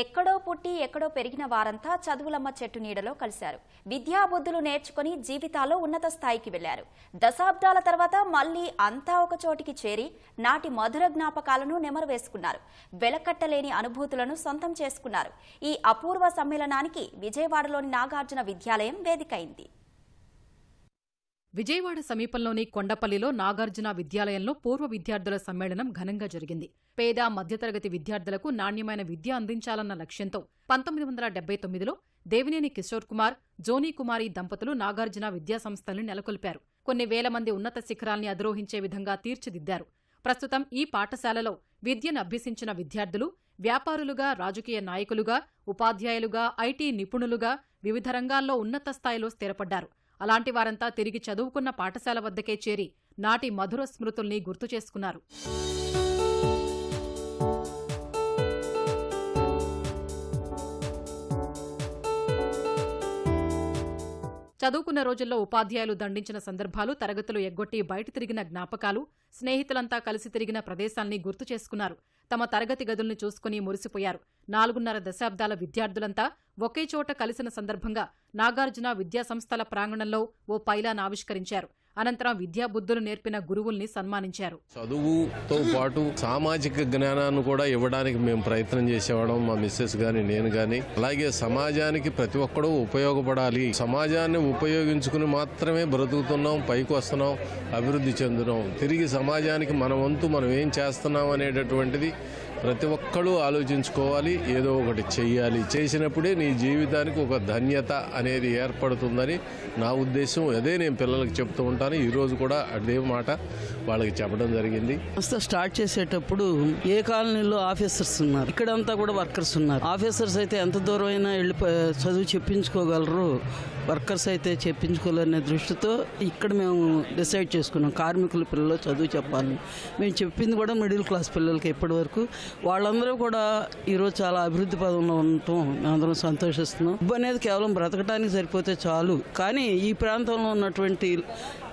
ఎక్కడో పుట్టి ఎక్కడో పెరిగిన వారంతా చదువులమ్మ చెట్టు నీడలో కలిశారు. విద్యాబుద్ధులు నేర్చుకుని జీవితాల్లో ఉన్నత స్థాయికి వెళ్ళారు దశాబ్దాల తర్వాత మళ్ళీ అంతా ఒక చోటికి చేరి నాటి మధుర జ్ఞాపకాలను నెమరు వేసుకున్నారు. వెలకట్టలేని అనుభూతులను సొంతం చేసుకున్నారు. ఈ అపూర్వ సమ్మేళనానికి విజయవాడలోని నాగార్జున విద్యాలయం వేదికైంది. విజయవాడ సమీపంలోని కొండపల్లిలో నాగార్జున విద్యాలయంలో పూర్వ విద్యార్థుల సమ్మేళనం ఘనంగా జరిగింది. పేద మధ్యతరగతి విద్యార్థులకు నాణ్యమైన విద్య అందించాలన్న లక్ష్యంతో పంతొమ్మిది వందల డెబ్బై తొమ్మిదిలో దేవినేని కిషోర్ కుమార్ జోనీ కుమారి దంపతులు నాగార్జున విద్యాసంస్థల్ని నెలకొల్పారు. కొన్ని వేల మంది ఉన్నత శిఖరాల్ని అధిరోహించే విధంగా తీర్చిదిద్దారు. ప్రస్తుతం ఈ పాఠశాలలో విద్యను అభ్యసించిన విద్యార్థులు వ్యాపారులుగా రాజకీయ నాయకులుగా ఉపాధ్యాయులుగా ఐటీ నిపుణులుగా వివిధ రంగాల్లో ఉన్నత స్థాయిలో స్థిరపడ్డారు. అలాంటి వారంతా తిరిగి చదువుకున్న పాఠశాల వద్దకే చేరి నాటి మధుర స్మృతుల్ని గుర్తు చేసుకున్నారు. చదువుకున్న రోజుల్లో ఉపాధ్యాయులు దండించిన సందర్భాలు తరగతులు ఎగ్గొట్టి బయట తిరిగిన జ్ఞాపకాలు స్నేహితులంతా కలిసి తిరిగిన ప్రదేశాల్ని గుర్తు చేసుకున్నారు. తమ తరగతి గదుల్ని చూసుకుని మురిసిపోయారు. నాలుగున్నర దశాబ్దాల విద్యార్థులంతా ఒకే చోట కలిసిన సందర్భంగా నాగార్జున విద్యాసంస్థల ప్రాంగణంలో ఓ పైలాన్ ఆవిష్కరించారు. అనంతరం విద్యాబుద్ధులు నేర్పిన గురువుల్ని సన్మానించారు. చదువుతో పాటు సామాజిక జ్ఞానాన్ని కూడా ఇవ్వడానికి మేము ప్రయత్నం చేసేవాళ్ళం. మా మిస్సెస్ గాని నేను గాని. అలాగే సమాజానికి ప్రతి ఒక్కడూ ఉపయోగపడాలి. సమాజాన్ని ఉపయోగించుకుని మాత్రమే బ్రతుకుతున్నాం పైకి వస్తున్నాం అభివృద్ధి చెందుతున్నాం. తిరిగి సమాజానికి మన వంతు మనం ఏం చేస్తున్నాం అనేటటువంటిది ప్రతి ఒక్కరూ ఆలోచించుకోవాలి ఏదో ఒకటి చెయ్యాలి. చేసినప్పుడే నీ జీవితానికి ఒక ధన్యత అనేది ఏర్పడుతుందని నా ఉద్దేశం. అదే నేను పిల్లలకు చెప్తూ ఉంటాను. ఈరోజు కూడా అదే మాట వాళ్ళకి చెప్పడం జరిగింది. సంస్థ స్టార్ట్ చేసేటప్పుడు ఏ కాలనీలో ఆఫీసర్స్ ఉన్నారు? ఇక్కడంతా కూడా వర్కర్స్ ఉన్నారు. ఆఫీసర్స్ అయితే ఎంత దూరం అయినా వెళ్ళి చదువు చెప్పించుకోగలరు? వర్కర్స్ అయితే చెప్పించుకోలేనే దృష్టితో ఇక్కడ మేము డిసైడ్ చేసుకున్నాం. కార్మికుల పిల్లలు చదువు చెప్పాలని. మేము చెప్పింది కూడా మిడిల్ క్లాస్ పిల్లలకి ఇప్పటి వరకు. వాళ్ళందరూ కూడా ఈరోజు చాలా అభివృద్ధి పదంలో ఉండటం అందరం సంతోషిస్తున్నాం. డబ్బు అనేది కేవలం బ్రతకడానికి సరిపోతే చాలు. కానీ ఈ ప్రాంతంలో ఉన్నటువంటి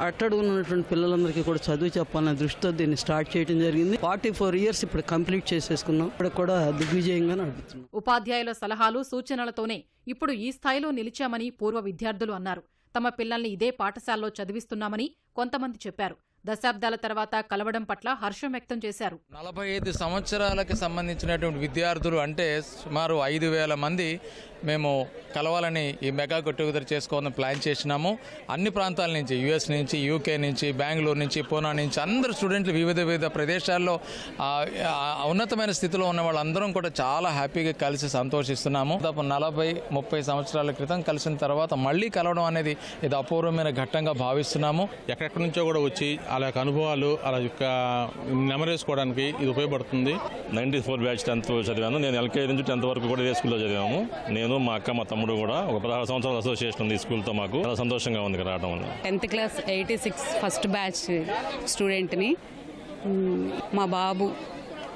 అట్టడుగున్నటువంటి పిల్లలందరికీ కూడా చదువు చెప్పాలనే దృష్టితో దీన్ని స్టార్ట్ చేయడం జరిగింది. ఫార్టీ ఫోర్ ఇయర్స్ ఇప్పుడు కంప్లీట్ చేసేసుకున్నాం. ఇప్పుడు కూడా దిగ్విజయంగా నడుపుతున్నాం. ఉపాధ్యాయుల సలహాలు సూచనలతోనే ఇప్పుడు ఈ స్థాయిలో నిలిచామని పూర్వ విద్యార్థులు అన్నారు. తమ పిల్లల్ని ఇదే పాఠశాలలో చదివిస్తున్నామని కొంతమంది చెప్పారు. దశాబ్దాల తర్వాత కలవడం పట్ల హర్షం వ్యక్తం చేశారు. నలభై ఐదు సంవత్సరాలకి సంబంధించినటువంటి విద్యార్థులు అంటే సుమారు ఐదు వేల మంది మేము కలవాలని ఈ మెగా గొట్టుగుదర చేసుకోవాలని ప్లాన్ చేసినాము. అన్ని ప్రాంతాల నుంచి యుఎస్ నుంచి యూకే నుంచి బెంగళూరు నుంచి పూనా నుంచి అందరు స్టూడెంట్లు వివిధ వివిధ ప్రదేశాల్లో ఉన్నతమైన స్థితిలో ఉన్న వాళ్ళందరం కూడా చాలా హ్యాపీగా కలిసి సంతోషిస్తున్నాము. దాదాపు నలభై ముప్పై సంవత్సరాల క్రితం కలిసిన తర్వాత మళ్ళీ కలవడం అనేది ఇది అపూర్వమైన ఘట్టంగా భావిస్తున్నాము. ఎక్కడెక్కడి నుంచో కూడా వచ్చి వాళ్ళ యొక్క అనుభవాలు వాళ్ళ యొక్క నెమరేసుకోవడానికి ఇది ఉపయోగపడుతుంది. నైన్టీ ఫోర్ బ్యాచ్ టెన్త్ చదివాను. నేను ఎల్కేజీ నుంచి టెన్త్ వరకు కూడా ఇదే స్కూల్లో చదివాము. నేను మా అక్క మా తమ్ముడు కూడా ఒక పదహారు సంవత్సరాల అసోసియేషన్ ఉంది ఈ స్కూల్తో మాకు. చాలా సంతోషంగా ఉంది రావడం వల్ల. Tenth class eighty six first batch స్టూడెంట్ని. మ్, మా బాబు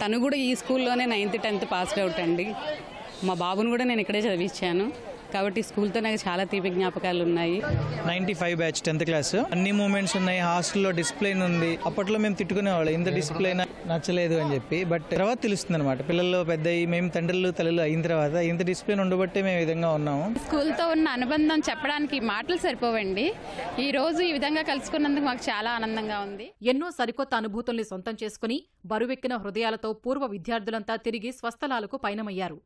తను కూడా ఈ స్కూల్లోనే నైన్త్ టెన్త్ పాస్డ్ అవుట్ అండి. మా బాబును కూడా నేను ఇక్కడే చదివించాను. కాబట్టి స్కూల్తో నాకు చాలా తీపి జ్ఞాపకాలు ఉన్నాయి. Ninety five batch tenth class. అన్ని మూమెంట్స్ ఉన్నాయి. హాస్టల్లో డిసిప్లైన్ ఉంది. అప్పట్లో మేము తిట్టుకునేవాళ్ళం. ఇంత డిసిప్లైన్ నచ్చలేదు అని చెప్పి. బట్ తర్వాత తెలుస్తుంది అనమాట పిల్లలు పెద్ద మేము తండ్రులు తల్లులు అయిన తర్వాత ఇంత డిసిప్లిన్ ఉండబట్టే మేము ఈ విధంగా ఉన్నాము. స్కూల్తో ఉన్న అనుబంధం చెప్పడానికి మాటలు సరిపోవండి. ఈ రోజు ఈ విధంగా కలుసుకున్నందుకు మాకు చాలా ఆనందంగా ఉంది. ఎన్నో సరికొత్త అనుభూతుల్ని సొంతం చేసుకుని బరువెక్కిన హృదయాలతో పూర్వ విద్యార్థులంతా తిరిగి స్వస్థలాలకు పయనమయ్యారు.